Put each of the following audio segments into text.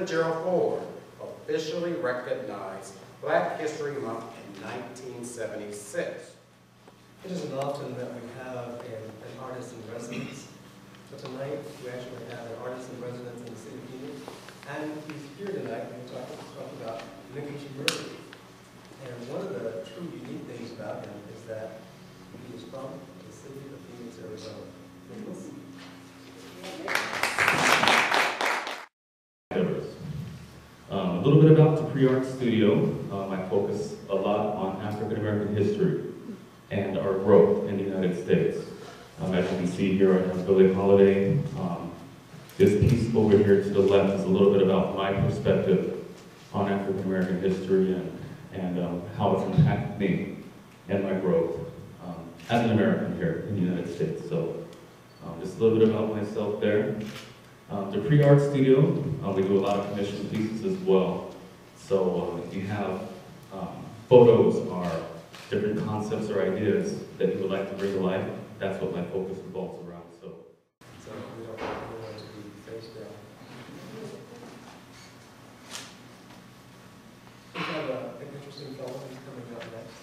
President Gerald Ford officially recognized Black History Month in 1976. It isn't often that we have an, an artist in residence, but tonight we actually have an artist in residence in the city of Phoenix. And he's here tonight and we're talking, talking about Nicholas Murray. And one of the true unique things about him is that he is from the city of Phoenix, Arizona. Nicholas? Um, a little bit about the Pre-Art Studio. Um, I focus a lot on African American history and our growth in the United States. Um, as you can see here, I have Holiday. Um, this piece over here to the left is a little bit about my perspective on African American history and, and um, how it's impacted me and my growth um, as an American here in the United States. So um, just a little bit about myself there. Um, the pre-art studio, uh, we do a lot of commission pieces as well. So uh, if you have um, photos or different concepts or ideas that you would like to bring to life, that's what my focus revolves around. So we don't want to be down. We have a- an interesting fellow coming up next.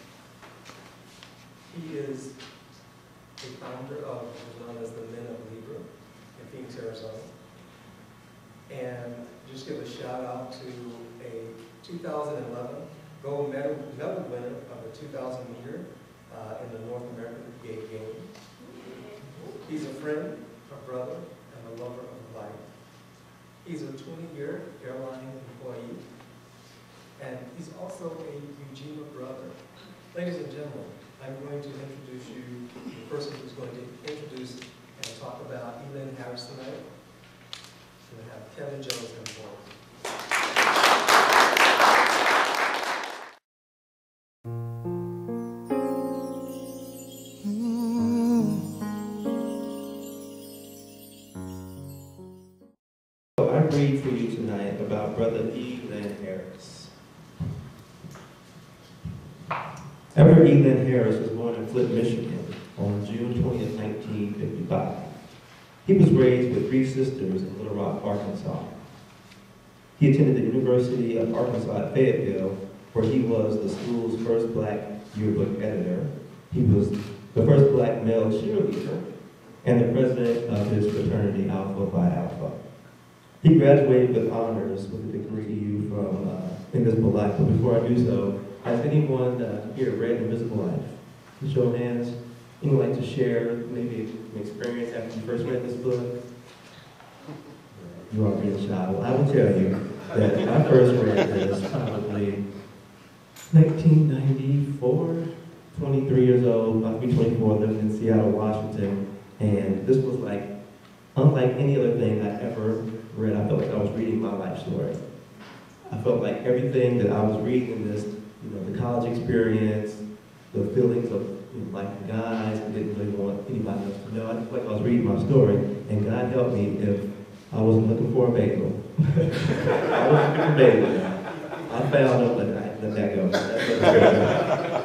He is the founder of what is known as the Men of Libra in Phoenix, Arizona. And just give a shout out to a 2011 gold medal, medal winner of the 2000 meter uh, in the North American Gay Games. He's a friend, a brother, and a lover of life. He's a 20-year airline employee, and he's also a UGIMA brother. Ladies and gentlemen, I'm going to introduce you the person who's going to introduce and talk about Elin Harris tonight. We're going have Kevin Jones. So for you tonight about Brother E. Lynn Harris. Everett E. Lynn Harris was born in Flint, Michigan on June 20, 1955. He was raised with three sisters in Little Rock, Arkansas. He attended the University of Arkansas at Fayetteville, where he was the school's first black yearbook editor. He was the first black male cheerleader and the president of his fraternity Alpha Phi Alpha. He graduated with honors with a degree from uh, Invisible Life. But before I do so, has anyone uh, here read Invisible Life? Show of hands. Anyone like to share maybe an experience after you first read this book? You are real shy. Well, I will tell you that I first read this probably 1994, 23 years old, about to be 24, living in Seattle, Washington. And this was like, unlike any other thing I ever read, I felt like I was reading my life story. I felt like everything that I was reading in this, you know, the college experience, the feelings of know, liking guys, I didn't really want anybody else to know. I like I was reading my story, and God help me if I wasn't looking for a bagel. I wasn't looking for a bagel. I found but I let that go.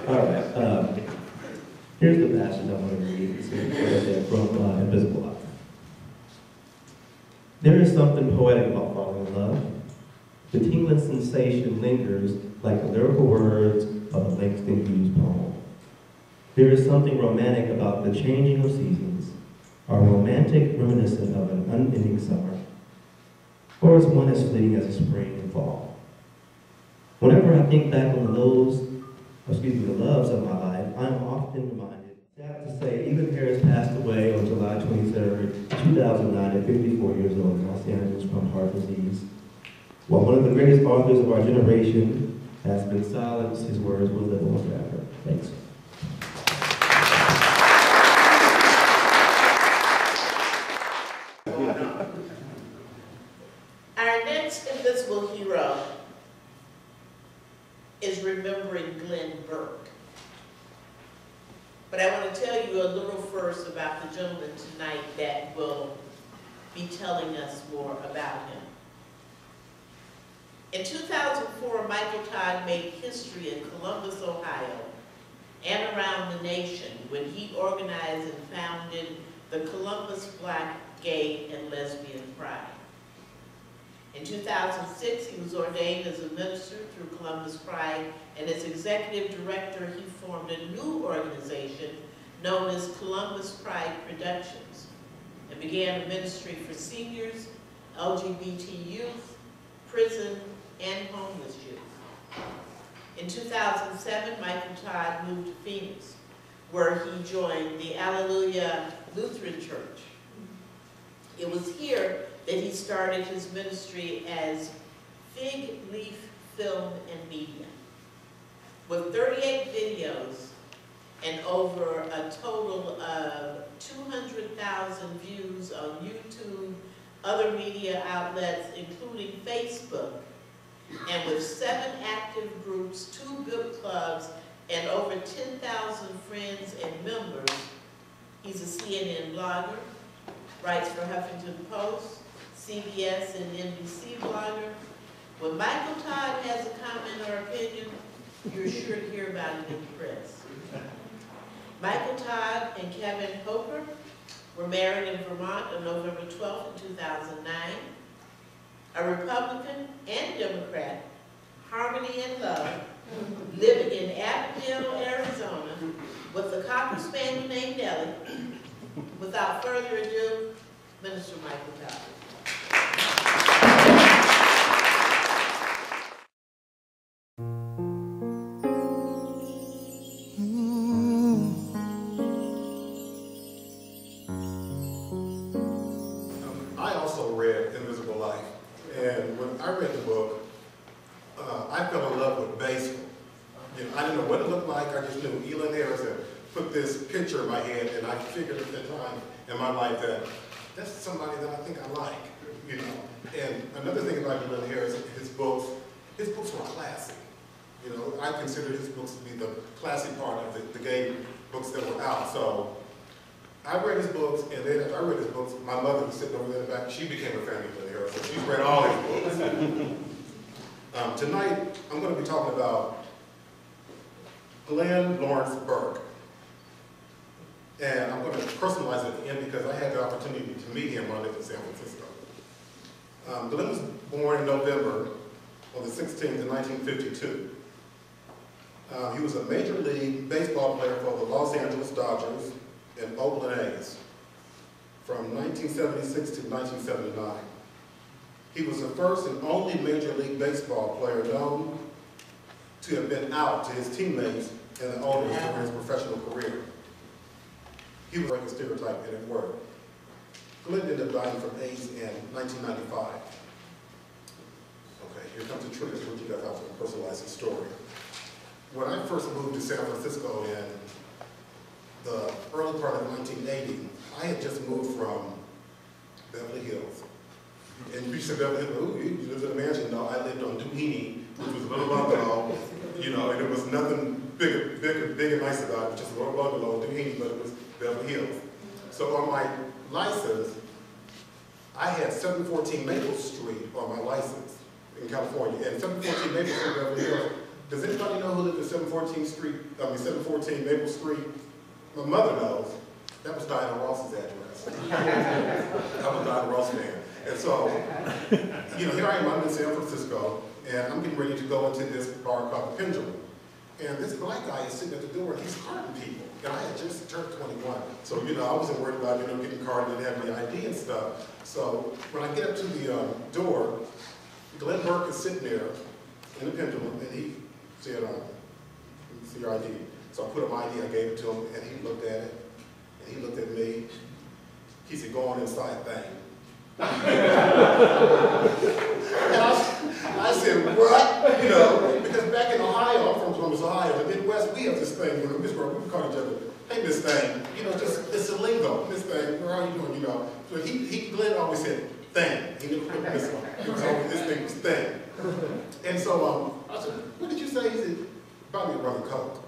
All right. Um, here's the passage I want to read. Uh, from uh, Invisible Life. There is something poetic about falling in love. The tingling sensation lingers like the lyrical words of a Langston Hughes poem. There is something romantic about the changing of seasons, or romantic reminiscent of an unending summer, or as one as fleeting as a spring and fall. Whenever I think back on lows, excuse me, the loves of my life, I'm often reminded. Sad to say, Ethan Harris passed away on July 23rd, 2009, at 54 years old in Los Angeles from heart disease. While one of the greatest authors of our generation has been silenced, his words will live on forever. Thanks. Our next invisible hero is remembering Glenn Burke. But I want to tell you a little first about the gentleman tonight that will be telling us more about him. In 2004, Michael Todd made history in Columbus, Ohio, and around the nation when he organized and founded the Columbus Black Gay and Lesbian Pride. In In 2006, he was ordained as a minister through Columbus Pride, and as executive director, he formed a new organization known as Columbus Pride Productions, and began a ministry for seniors, LGBT youth, prison, and homeless youth. In 2007, Michael Todd moved to Phoenix, where he joined the Alleluia Lutheran Church. It was here that he started his ministry as Fig Leaf Film and Media. With 38 videos and over a total of 200,000 views on YouTube, other media outlets, including Facebook, and with seven active groups, two book clubs, and over 10,000 friends and members, he's a CNN blogger, writes for Huffington Post, CBS and NBC blogger. When Michael Todd has a comment or opinion, you're sure to hear about it in the press. Michael Todd and Kevin Hokerk were married in Vermont on November 12, 2009. A Republican and Democrat, harmony and love, living in Avondale, Arizona, with a cocker spaniel named Nellie. Without further ado, Minister Michael Todd. That that's somebody that I think I like, you know. And another thing about Elon Harrison, his books, his books were classy. You know, I consider his books to be the classy part of the, the gay books that were out. So I read his books, and then after I read his books, my mother was sitting over there in the back. She became a fan of Billy Harrison. She's read all his books. um, tonight, I'm going to be talking about Glenn Lawrence Burke. And I'm going to personalize it at the end because I had the opportunity to meet him when I lived in San Francisco. Um, Glenn was born in November on the 16th of 1952. Uh, he was a major league baseball player for the Los Angeles Dodgers and Oakland A's from 1976 to 1979. He was the first and only Major League Baseball player known to have been out to his teammates and the owners during his professional career. He was like a stereotype and it worked. Glenn ended up dying from AIDS in 1995. Okay, here comes the truth, what you guys have to personalize the story. When I first moved to San Francisco in the early part of 1980, I had just moved from Beverly Hills. And you said Beverly Hills, ooh, you lived in a mansion. No, I lived on Doheny, which was a little bungalow, you know, and there was nothing big, big, big and nice about it, just a little bungalow, Doheny, but it was Beverly Hills. So on my license, I had 714 Maple Street on my license in California, and 714 Maple Street, Beverly Hills. Does anybody know who lived at 714 Street, I mean, 714 Maple Street? My mother knows. That was Diana Ross's address. I was Diana Ross man. And so, you know, here I am, I'm in San Francisco, and I'm getting ready to go into this bar called the Pendulum. And this black guy is sitting at the door, and he's hurting people. And I had just turned 21. So, you know, I wasn't worried about, you know, getting carded and having the ID and stuff. So when I get up to the um, door, Glenn Burke is sitting there in the pendulum, and he said, um, see your ID. So I put him ID, I gave it to him, and he looked at it, and he looked at me. He said, go on inside, thing. And I, I said, what? You know, because back in Ohio, I'm from Columbus, Ohio, this thing, know, Miss Burke, we call each other, hey, Miss Thing, you know, just, it's a lingo, Miss Thing, how are you doing, you know? So he, he, Glenn always said, thing. He never put this one. Was always, this thing was thing. And so, um, I said, what did you say? He said, probably brother Coke.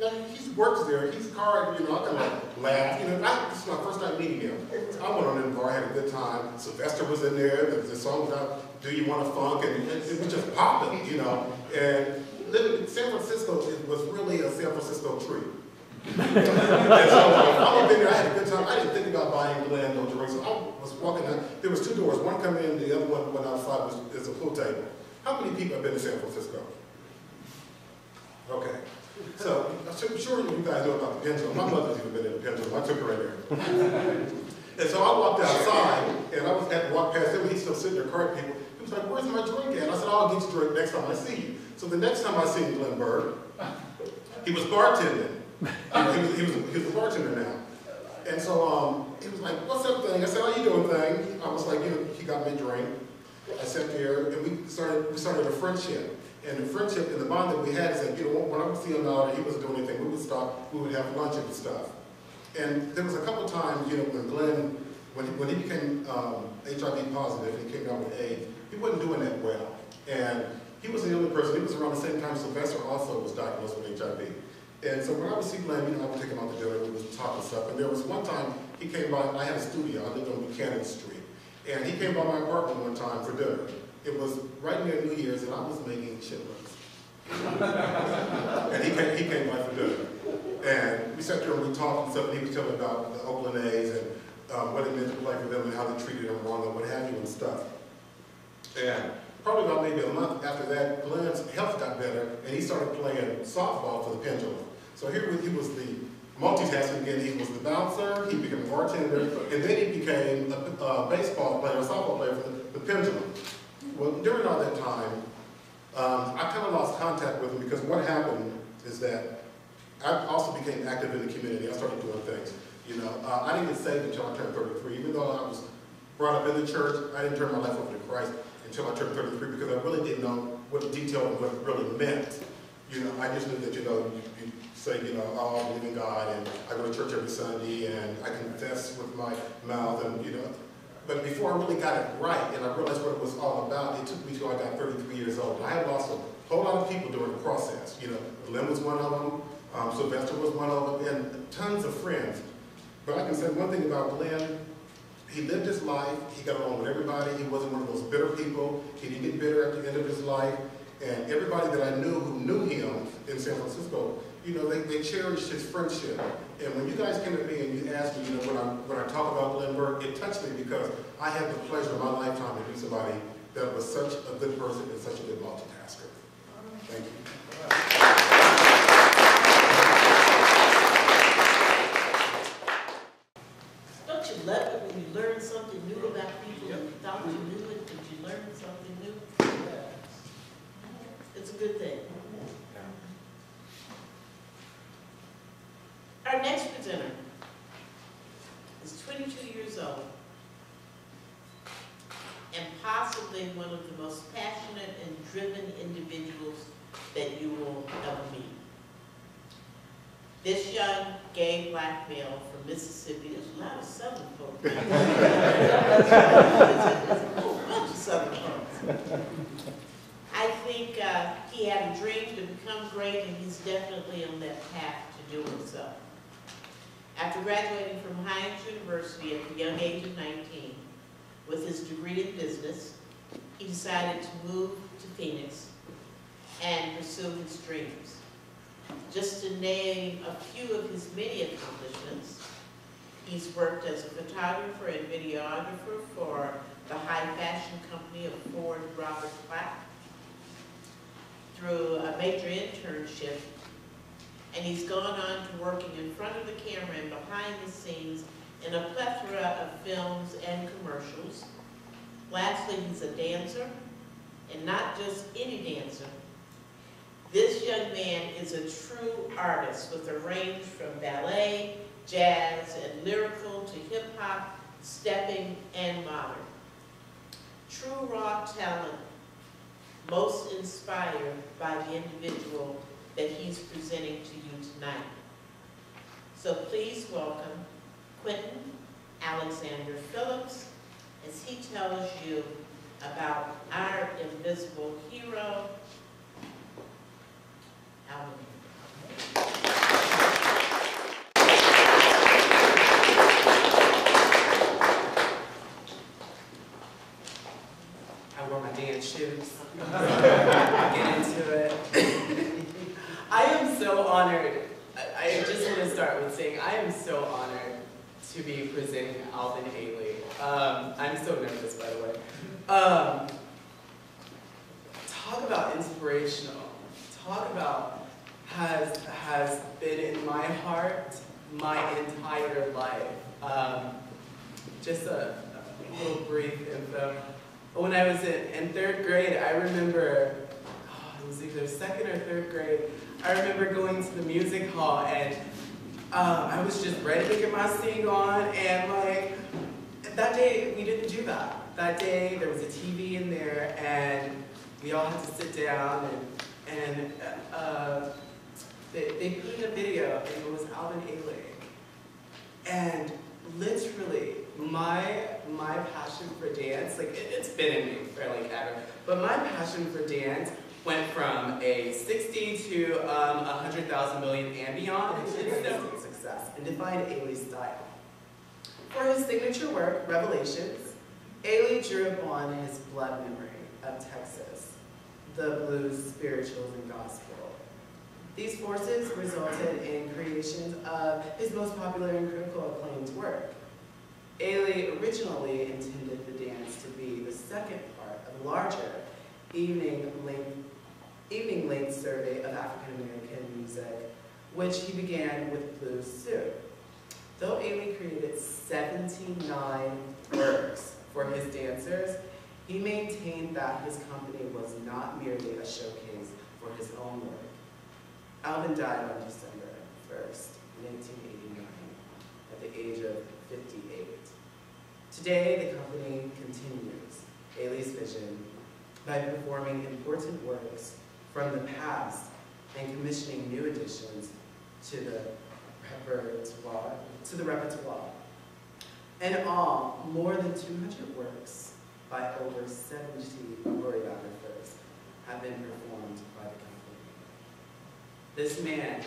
Now, he works there, he's card, you know, I kind of laugh, you know, I, this is my first time meeting him. I went on in the bar, had a good time, Sylvester was in there, the, the song about Do You Want to Funk, and it, it was just popping, you know. And living in San Francisco, was really a San Francisco treat. And so, um, I was there, I had a good time, I didn't think about buying land or drink, so I was walking out, there was two doors, one coming in, the other one went outside, was, is a pool table. How many people have been to San Francisco? Okay, so, I'm sure you guys know about the pendulum, my mother's even been in the pendulum, I took her in there. And so I walked outside, and I was had to walk past him, he's still sitting there, card people. He was like, where's my drink at? I said, I'll get you drink next time I see you. So the next time I seen Glenn Burke, he was bartending. He was, he was, he was a bartender now. And so, um, he was like, what's up, thing? I said, how you doing, thing? I was like, you know, he got me a drink. I sat there, and we started, we started a friendship. And the friendship and the bond that we had is that, you know, when I would see him out, he wasn't doing anything, we would stop, we would have lunch and stuff. And there was a couple times, you know, when Glenn, when he, when he became um, HIV positive, and he came down with AIDS, he wasn't doing that well. And he was the only person, he was around the same time Sylvester also was diagnosed with HIV. And so when I would see Glenn, you know, I would take him out to dinner, we would talk and stuff. And there was one time he came by, I had a studio, I lived on Buchanan Street. And he came by my apartment one time for dinner. It was right near New Year's, and I was making chitlins. and he came, he came by for dinner. And we sat there and we talked and stuff, and he was telling about the Oakland A's and um, what it meant to play for them and how they treated him wrong and what have you and stuff. And probably about maybe a month after that, Glenn's health got better and he started playing softball for the Pendulum. So here he was the multitasking again. He was the bouncer, he became a bartender, and then he became a, a baseball player, a softball player for the, the Pendulum. Well, during all that time, um, I kind of lost contact with him because what happened is that I also became active in the community. I started doing things. You know, uh, I didn't get saved until I turned 33. Even though I was brought up in the church, I didn't turn my life over to Christ until I turned 33 because I really didn't know what the detail and what it really meant. You know, I just knew that, you know, you, you say, you know, oh, I believe in God and I go to church every Sunday and I confess with my mouth and, you know, but before I really got it right and I realized what it was all about, it took me till I got 33 years old. I had lost a whole lot of people during the process. You know, Lynn was one of them, um, Sylvester was one of them, and tons of friends. But I can say one thing about Glenn, he lived his life, he got along with everybody, he wasn't one of those bitter people, he didn't get bitter at the end of his life, and everybody that I knew who knew him in San Francisco, you know, they, they cherished his friendship. And when you guys came to me and you asked me, you know, when I, when I talk about Glenn Burke, it touched me because I had the pleasure of my lifetime to be somebody that was such a good person and such a good multitasker. Thank you. Don't you love it when you learn something new about people and you thought you knew it, but you learned something new? It's a good thing. Our next presenter is 22 years old and possibly one of the most passionate and driven individuals that you will ever meet. This young gay black male from Mississippi, there's a lot of southern folks. There's a whole bunch of southern folks. I think uh, he had a dream to become great, and he's definitely on that path to doing so. After graduating from Hinds University at the young age of 19, with his degree in business, he decided to move to Phoenix and pursue his dreams. Just to name a few of his many accomplishments, he's worked as a photographer and videographer for the high fashion company of Ford Robert Black through a major internship, and he's gone on to working in front of the camera and behind the scenes in a plethora of films and commercials. Lastly, he's a dancer, and not just any dancer, this young man is a true artist with a range from ballet, jazz, and lyrical to hip hop, stepping, and modern. True raw talent, most inspired by the individual that he's presenting to you tonight. So please welcome Quentin Alexander Phillips as he tells you about our invisible hero, Alvin. I wore my dance shoes. Get into it. I am so honored. I, I just to start with saying I am so honored to be presenting Alvin Ailey. Um, I'm so nervous, by the way. Um, talk about inspirational. Talk about has has been in my heart my entire life. Um, just a, a little brief info. When I was in, in third grade, I remember, oh, it was either second or third grade, I remember going to the music hall and um, I was just ready to get my sing on and like, that day we didn't do that. That day there was a TV in there and we all had to sit down and, and uh, they, they put in a video and it was Alvin Ailey. And literally, my my passion for dance, like it, has been in me for like ever, but my passion for dance went from a 60 to um, 100,000 million and beyond. It's instant success and defined Ailey's style. For his signature work, Revelations, Ailey drew upon his blood memory of Texas, the blues, spirituals, and gospel. These forces resulted in creations of his most popular and critical acclaimed work. Ailey originally intended the dance to be the second part of a larger evening length, evening length survey of African American music, which he began with Blues Suite. Though Ailey created 79 works for his dancers, he maintained that his company was not merely a showcase for his own work. Alvin died on December 1st, 1989, at the age of 58. Today, the company continues Ailey's vision by performing important works from the past and commissioning new additions to the repertoire. To the repertoire. In all, more than 200 works by over 70 choreographers have been performed by the company. This man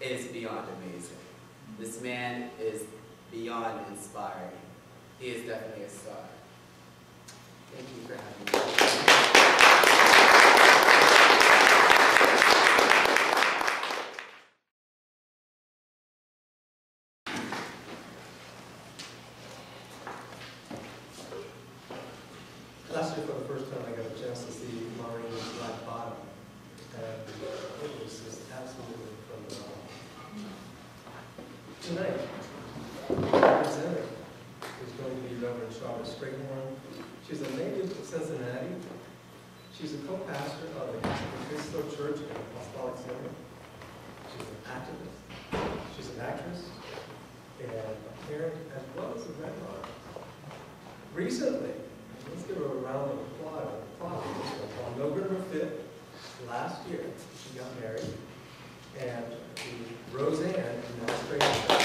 is beyond amazing. This man is beyond inspiring. He is definitely a star. Thank you for having me. Last year, for the first time, I got a chance to see Ma Rainey's Black Bottom. And it was just absolutely phenomenal. Tonight, presenting is going to be Reverend Charlotte Strayhorn. She's a native of Cincinnati. She's a co-pastor of the Catholic Cristo Church in Apostolic Center. She's an activist. She's an actress and a parent as well as a grandmother. Recently, let's give her a round of applause. applause. On November 5th, last year, she got married, and the Roseanne administration.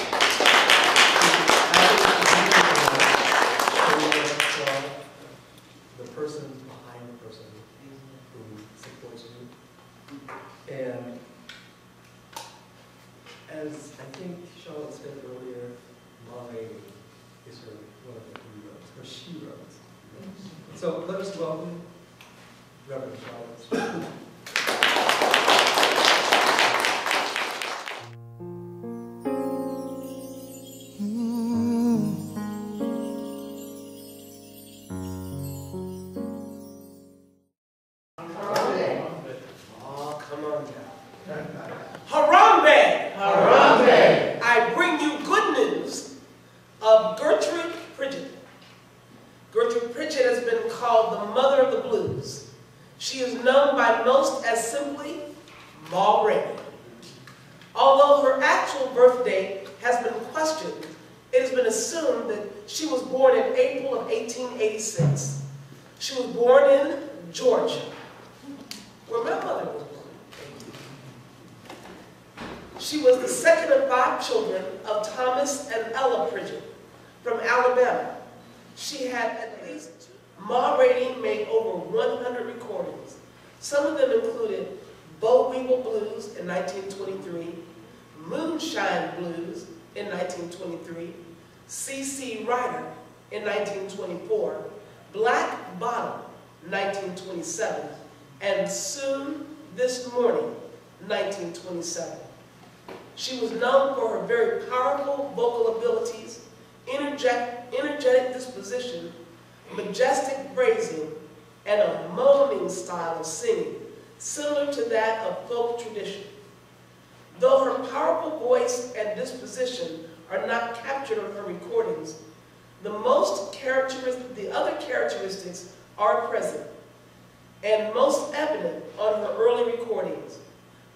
Some of them included Boll Weevil Blues in 1923, Moonshine Blues in 1923, C.C. Ryder in 1924, Black Bottom 1927, and Soon This Morning 1927. She was known for her very powerful vocal abilities, energetic disposition, majestic phrasing, and a moaning style of singing, similar to that of folk tradition. Though her powerful voice and disposition are not captured on her recordings, the most characteristic, the other characteristics are present and most evident on her early recordings,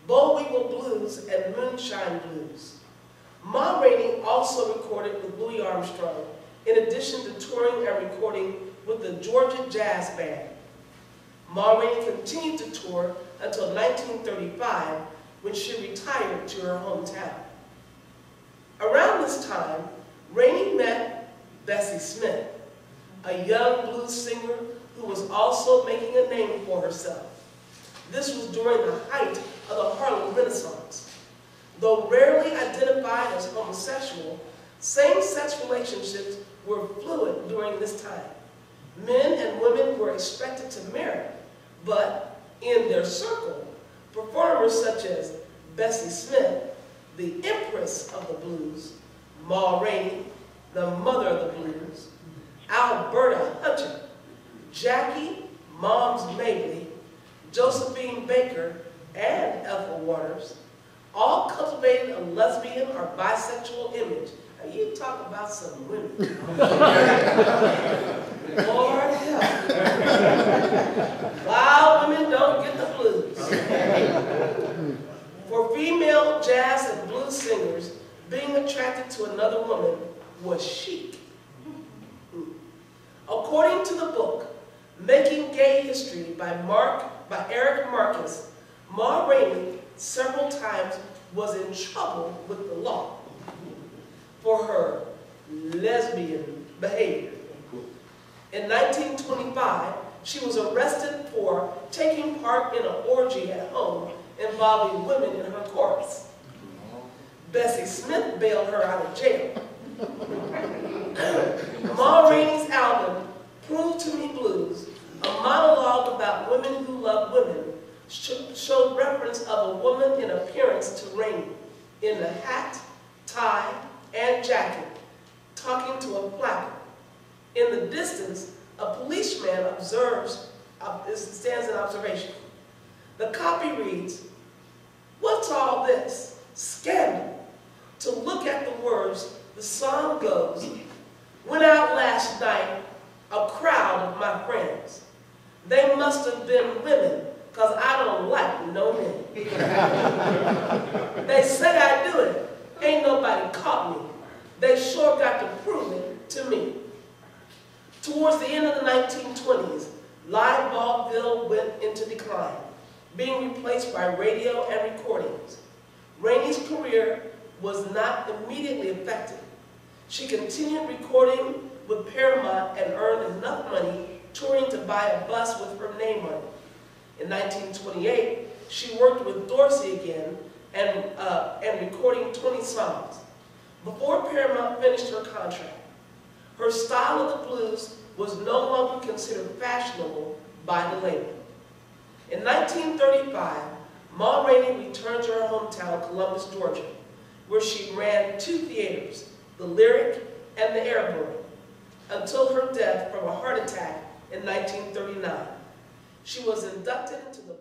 Boll Weevil Blues and Moonshine Blues. Ma Rainey also recorded with Louis Armstrong, in addition to touring and recording with the Georgia Jazz Band. Ma Rainey continued to tour until 1935, when she retired to her hometown. Around this time, Rainey met Bessie Smith, a young blues singer who was also making a name for herself. This was during the height of the Harlem Renaissance. Though rarely identified as homosexual, same-sex relationships were fluid during this time. Men and women were expected to marry, but in their circle, performers such as Bessie Smith, the empress of the blues, Ma Rainey, the mother of the blues, Alberta Hunter, Jackie Moms Mabley, Josephine Baker, and Ethel Waters, all cultivated a lesbian or bisexual image. Now you talk about some women. Lord help. Wild women don't get the blues. For female jazz and blues singers, being attracted to another woman was chic. According to the book, Making Gay History by Mark, by Eric Marcus, Ma Rainey several times was in trouble with the law for her lesbian behavior. In 1925, she was arrested for taking part in an orgy at home involving women in her chorus. Bessie Smith bailed her out of jail. Ma Rainey's album, Prove to Me Blues, a monologue about women who love women, showed reference of a woman in appearance to Rainey, in a hat, tie, and jacket, talking to a flapper. In the distance, a policeman observes, stands in observation. The copy reads, What's all this? Scandal. To look at the words, the song goes, Went out last night, a crowd of my friends. They must have been women, because I don't like no men. they say I do it. Ain't nobody caught me. They sure got to prove it to me. Towards the end of the 1920s, live vaudeville went into decline, being replaced by radio and recordings. Rainey's career was not immediately affected. She continued recording with Paramount and earned enough money touring to buy a bus with her name on it. In 1928, she worked with Dorsey again and, uh, and recording 20 songs. Before Paramount finished her contract, her style of the blues was no longer considered fashionable by the label. In 1935, Ma Rainey returned to her hometown, Columbus, Georgia, where she ran two theaters, the Lyric and the Airdome, until her death from a heart attack in 1939. She was inducted into the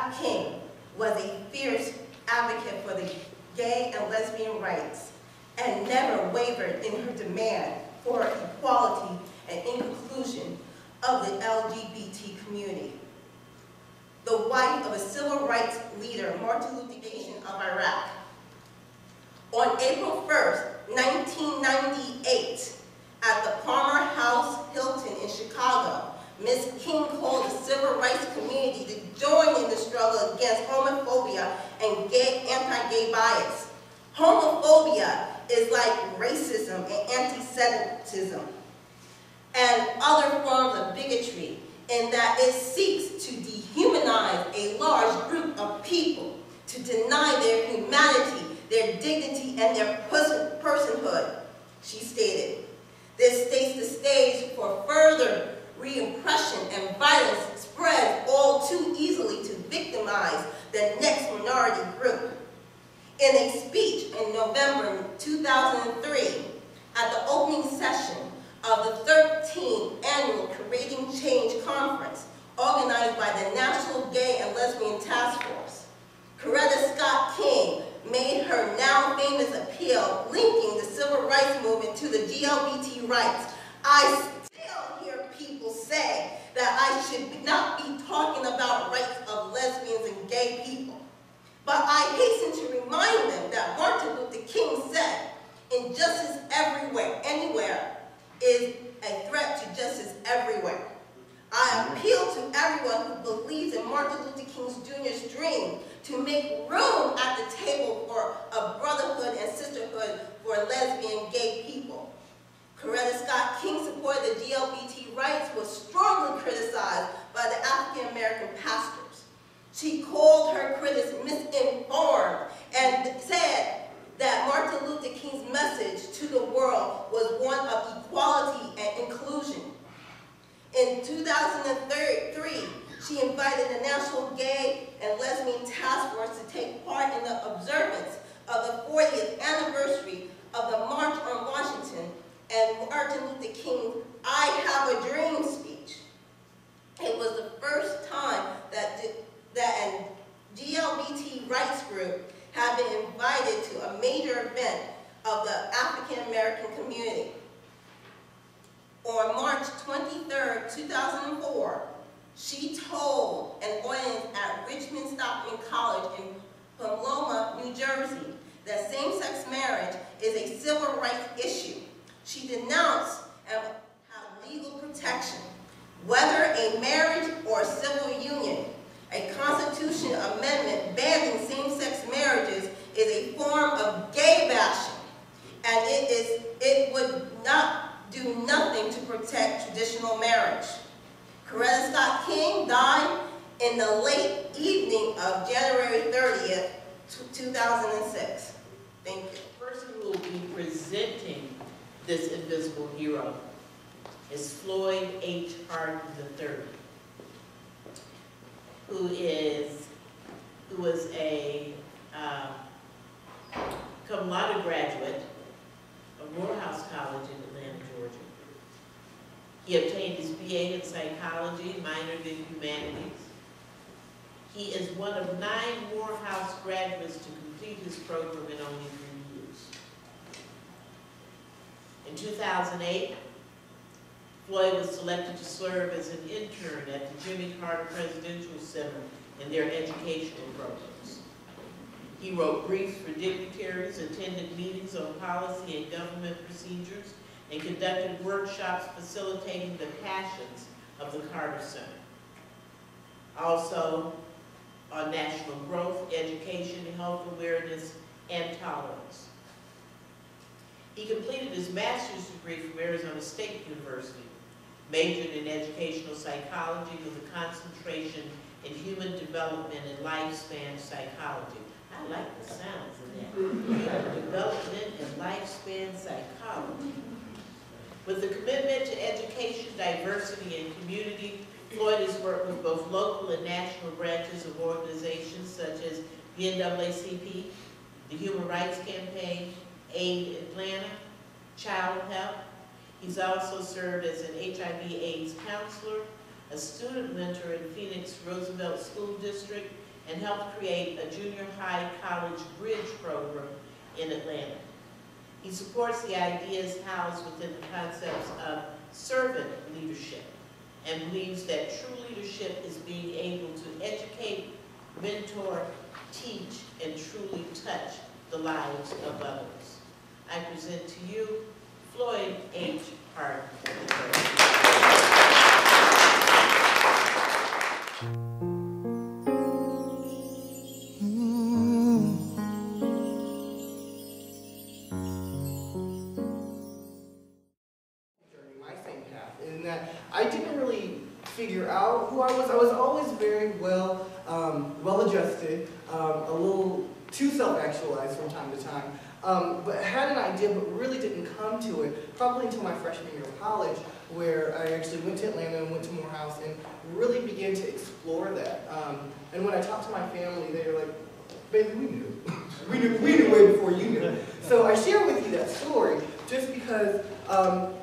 Scott King was a fierce advocate for the gay and lesbian rights and never wavered in her demand for equality and inclusion of the LGBT community the wife of a civil rights leader, Martin Luther King of Iraq. On April 1st, 1998, at the Palmer House Hilton in Chicago, Ms. King called the civil rights community to join in the struggle against homophobia and gay, anti-gay bias. Homophobia is like racism and anti-Semitism and other forms of bigotry in that it seeks to dehumanize a large group of people, to deny their humanity, their dignity, and their personhood, she stated. This states the stage for further re-impression and violence spread all too easily to victimize the next minority group. In a speech in November 2003, at the opening session of the 13th Annual Creating Change Conference organized by the National Gay and Lesbian Task Force. Coretta Scott King made her now famous appeal linking the civil rights movement to the GLBT rights. I say that I should not be talking about rights of lesbians and gay people. But I hasten to remind them that Martin Luther King said, injustice everywhere, anywhere, is a threat to justice everywhere. I mm-hmm. appeal to everyone who believes in Martin Luther King Jr.'s dream to make room at the table for a brotherhood and sisterhood for lesbian gay people. Coretta Scott King supported the GLBT rights was strongly criticized by the African American pastors. She called her critics misinformed and said that Martin Luther King's message to the world was one of equality and inclusion. In 2003, she invited the National Gay and Lesbian Task Force to take part in the observance of the 40th anniversary of the March on Washington and Martin Luther King's I Have a Dream speech. It was the first time that, that an GLBT rights group had been invited to a major event of the African American community. On March 23, 2004, she told an audience at Richard Stockton College in Pomona, New Jersey, that same-sex marriage is a civil rights issue. She denounced and had legal protection, whether a marriage or a civil union. A Constitution amendment banning same-sex marriages is a form of gay bashing, and it is it would not do nothing to protect traditional marriage. Coretta Scott King died in the late evening of January 30th, 2006. Thank you. The person who will be presenting this invisible hero is Floyd H. Hart III. who is, who was a, uh, cum laude graduate of Morehouse College in Atlanta, Georgia. He obtained his BA in psychology, minored in humanities. He is one of nine Morehouse graduates to complete his program in only three years. In 2008, Floyd was selected to serve as an intern at the Jimmy Carter Presidential Center in their educational programs. He wrote briefs for dignitaries, attended meetings on policy and government procedures, and conducted workshops facilitating the passions of the Carter Center. Also, on national growth, education, health awareness, and tolerance. He completed his master's degree from Arizona State University, majored in educational psychology with a concentration in human development and lifespan psychology. I like the sounds of that. Human development and lifespan psychology. With a commitment to education, diversity, and community, Floyd has worked with both local and national branches of organizations such as the NAACP, the Human Rights Campaign, Aid Atlanta, Child Help. He's also served as an HIV AIDS counselor, a student mentor in Phoenix Roosevelt School District, and helped create a junior high college bridge program in Atlanta. He supports the ideas housed within the concepts of servant leadership and believes that true leadership is being able to educate, mentor, teach, and truly touch the lives of others. Present to you Floyd H. Hart. Actually went to Atlanta and went to Morehouse and really began to explore that. Um, and when I talked to my family, they were like, baby, we knew. we knew, we knew way before you knew. So I share with you that story just because um,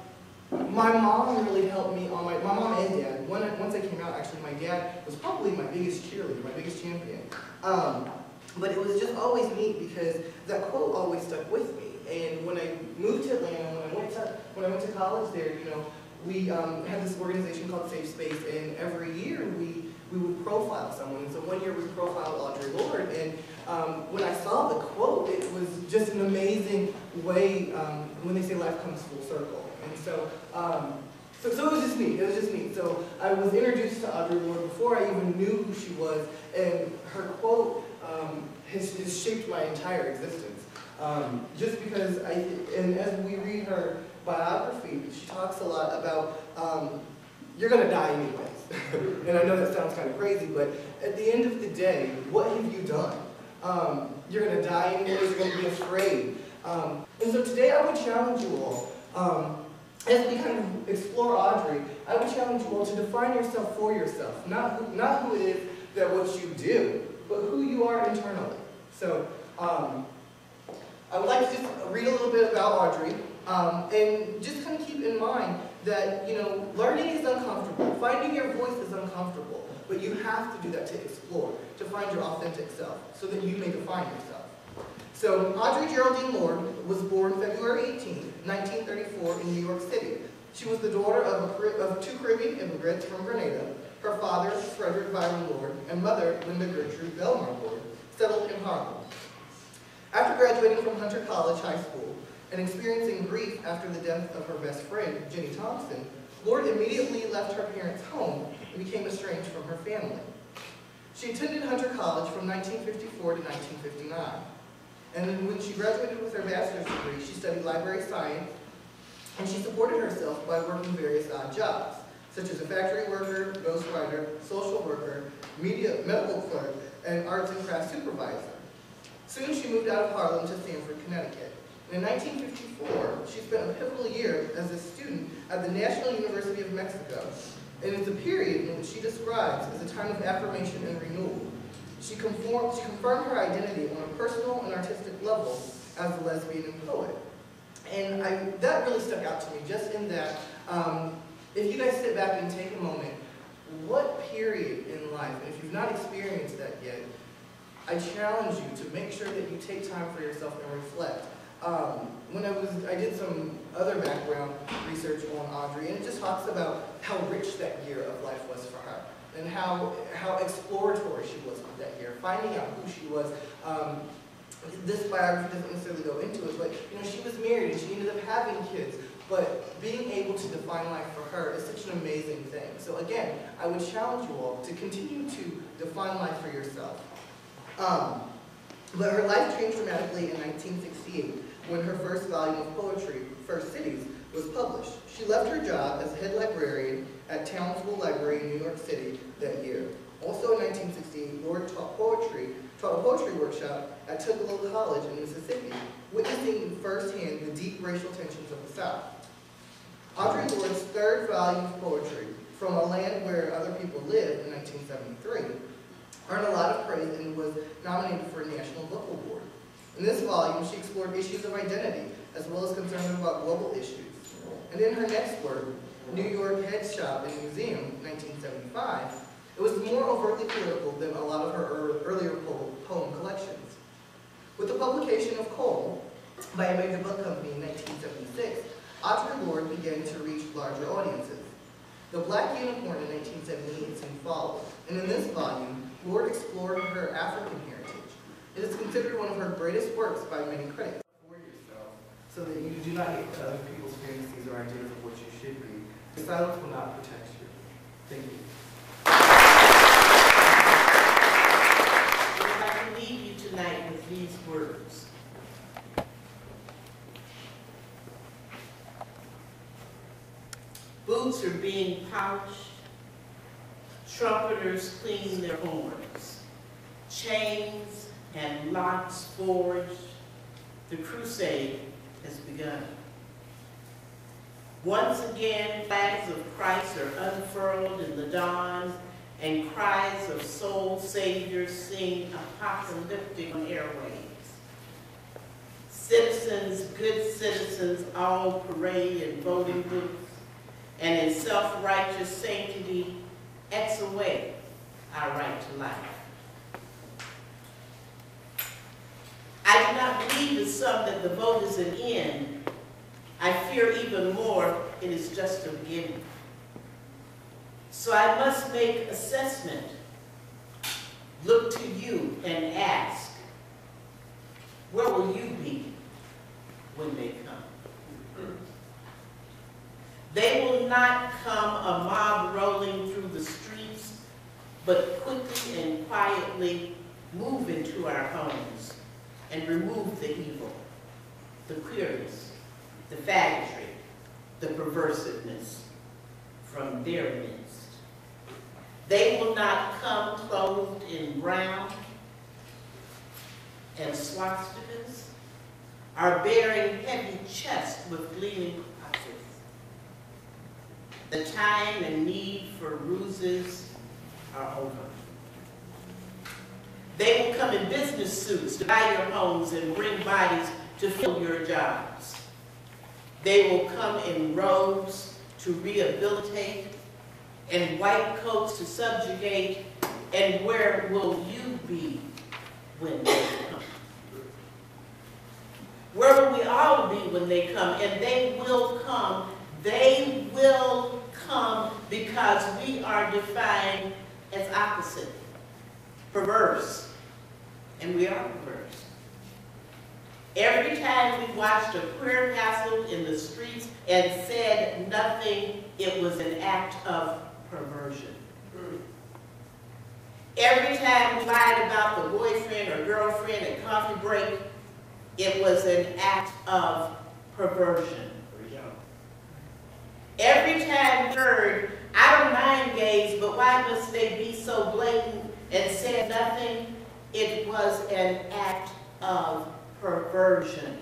my mom really helped me on my, my mom and dad. When I, once I came out, actually, my dad was probably my biggest cheerleader, my biggest champion. Um, but it was just always neat because that quote always stuck with me. And when I moved to Atlanta, when I went to, when I went to college there, you know, we um, had this organization called Safe Space, and every year we, we would profile someone. And so one year we profiled Audre Lorde, and um, when I saw the quote, it was just an amazing way, um, when they say life comes full circle. And so, um, so, so it was just neat, it was just neat. So I was introduced to Audre Lorde before I even knew who she was, and her quote um, has, has shaped my entire existence. Um, just because I, and as we read her biography, she talks a lot about um, you're going to die anyways. and I know that sounds kind of crazy, but at the end of the day, what have you done? Um, you're going to die anyways, you're going to be afraid. Um, and so today I would challenge you all, um, as we kind of explore Audre, I would challenge you all to define yourself for yourself. Not who, not who it is that what you do, but who you are internally. So um, I would like to just read a little bit about Audre, um, and just kind of keep in mind that, you know, learning is uncomfortable. Finding your voice is uncomfortable, but you have to do that to explore, to find your authentic self, so that you may define yourself. So Audrey Geraldine Lorde was born February 18, 1934 in New York City. She was the daughter of, a, of two Caribbean immigrants from Grenada. Her father, Frederick Byron Lorde, and mother, Linda Gertrude Belmar Lorde, settled in Harlem. After graduating from Hunter College High School and experiencing grief after the death of her best friend, Jenny Thompson, Lorde immediately left her parents' home and became estranged from her family. She attended Hunter College from 1954 to 1959. And when she graduated with her bachelor's degree, she studied library science, and she supported herself by working various odd jobs, such as a factory worker, ghostwriter, social worker, media medical clerk, and arts and crafts supervisor. Soon she moved out of Harlem to Stamford, Connecticut. And in 1954, she spent a pivotal year as a student at the National University of Mexico, and it's a period in which she describes as a time of affirmation and renewal. She, conformed, she confirmed her identity on a personal and artistic level as a lesbian and poet. And I, that really stuck out to me, just in that, um, if you guys sit back and take a moment, what period in life, and if you've not experienced that yet, I challenge you to make sure that you take time for yourself and reflect. Um, when I was, I did some other background research on Audre, and it just talks about how rich that year of life was for her, and how, how exploratory she was with that year, finding out who she was. Um, this biography doesn't necessarily go into it, but you know, she was married and she ended up having kids. But being able to define life for her is such an amazing thing. So again, I would challenge you all to continue to define life for yourself. Um, but her life changed dramatically in 1968 when her first volume of poetry, First Cities, was published. She left her job as head librarian at Town School Library in New York City that year. Also in 1968, Lorde taught poetry, taught a poetry workshop at Tougaloo College in Mississippi, witnessing firsthand the deep racial tensions of the South. Audre Lorde's third volume of poetry, From a Land Where Other People Live in 1973, earned a lot of praise and was nominated for a National Book Award. In this volume, she explored issues of identity, as well as concerns about global issues. And in her next work, New York Head Shop and Museum, 1975, it was more overtly political than a lot of her earlier poem collections. With the publication of Coal by a major book company in 1976, Audre Lorde began to reach larger audiences. The Black Unicorn in 1978 soon followed, and in this volume, Lorde explored her African heritage. It is considered one of her greatest works by many critics. For yourself, so that you do not get other people's fantasies or ideas of what you should be. The silence will not protect you. Thank you. If I can leave you tonight with these words. Boots are being polished, trumpeters clean their horns, chains and locks forged, the crusade has begun. Once again, flags of Christ are unfurled in the dawn, and cries of soul saviors sing apocalyptic on airwaves. Citizens, good citizens, all parade in voting booths, and in self-righteous sanctity, X away our right to life. I do not believe as some that the vote is an end. I fear even more it is just a beginning. So I must make assessment, look to you and ask, where will you be when they come? They will not come a mob rolling through the streets, but quickly and quietly move into our homes and remove the evil, the queerness, the faggotry, the perversiveness from their midst. They will not come clothed in brown and swastikas, are bearing heavy chests with gleaming crosses. The time and need for ruses are over. They will come in business suits to buy your homes and bring bodies to fill your jobs. They will come in robes to rehabilitate and white coats to subjugate, and where will you be when they come? Where will we all be when they come? And they will come. They will come because we are defined as opposite, perverse, and we are perverse. Every time we watched a queer castle in the streets and said nothing, it was an act of perversion. Every time we lied about the boyfriend or girlfriend at coffee break, it was an act of perversion. Every time we heard, I don't mind gays, but why must they be so blatant and said nothing, it was an act of perversion.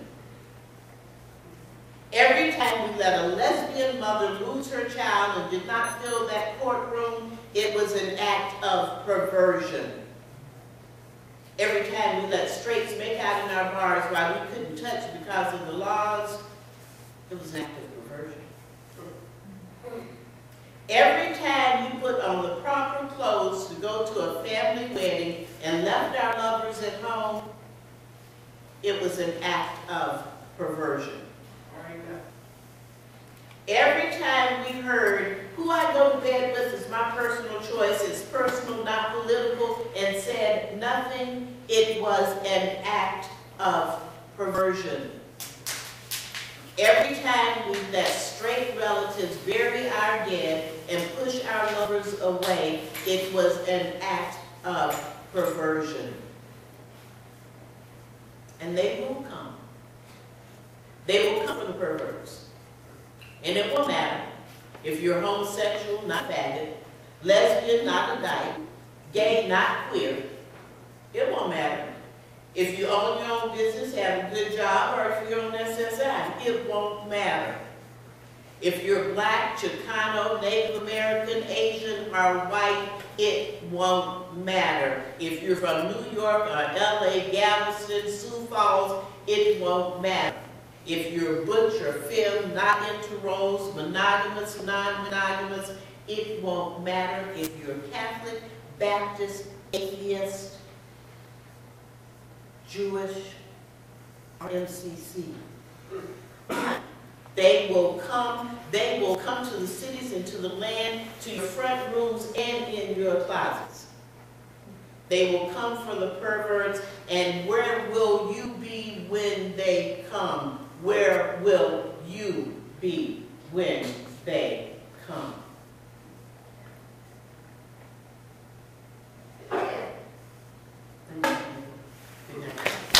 Every time we let a lesbian mother lose her child and did not fill that courtroom, it was an act of perversion. Every time we let straights make out in our bars while we couldn't touch because of the laws, it was an act of perversion. Every time you put on the proper clothes to go to a family wedding and left our lovers at home, it was an act of perversion. Every time we heard, who I go to bed with is my personal choice, it's personal, not political, and said nothing, it was an act of perversion. Every time we let straight relatives bury our dead and push our lovers away, it was an act of perversion. And they will come. They will come for the perverts. And it won't matter if you're homosexual, not faggot, lesbian, not a dyke, gay, not queer. It won't matter. If you own your own business, have a good job, or if you're on SSI, it won't matter. If you're black, Chicano, Native American, Asian, or white, it won't matter. If you're from New York or LA, Galveston, Sioux Falls, it won't matter. If you're butch or femme, not into roles, monogamous, non-monogamous, it won't matter. If you're Catholic, Baptist, atheist, Jewish, or MCC. They will come, they will come to the cities and to the land, to your front rooms and in your closets. They will come for the perverts, and where will you be when they come? Where will you be when they come? Thank you. Good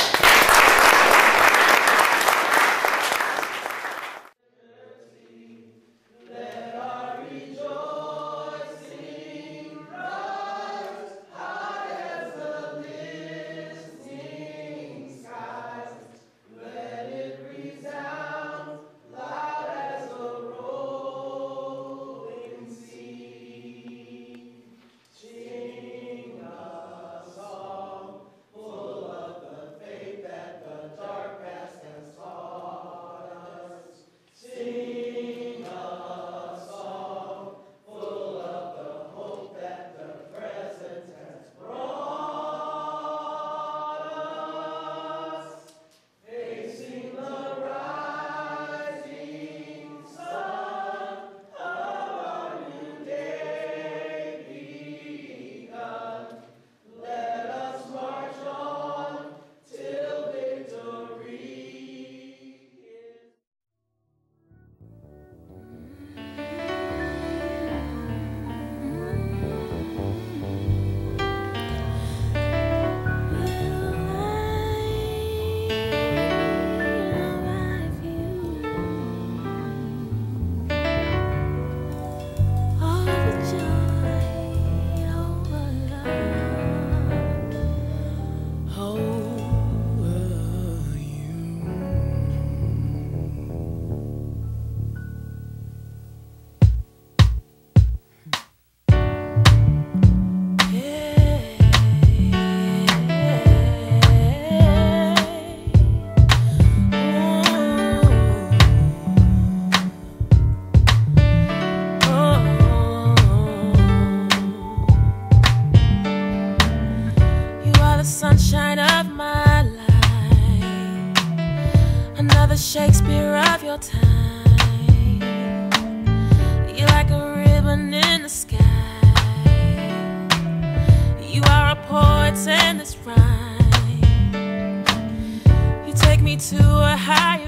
sunshine of my life Another Shakespeare of your time. You're like a ribbon in the sky. You are a poet in this rhyme. You take me to a higher